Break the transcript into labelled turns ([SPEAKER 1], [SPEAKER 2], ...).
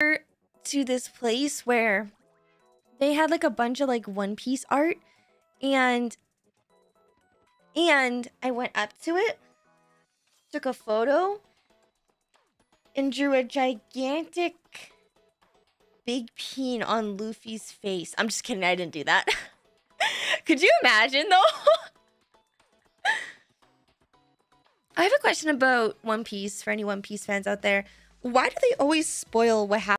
[SPEAKER 1] to this place where they had like a bunch of like One Piece art and and I went up to it, took a photo, and drew a gigantic big peen on Luffy's face. I'm just kidding, I didn't do that. Could you imagine though? I have a question about One Piece for any One Piece fans out there. Why do they always spoil what happens?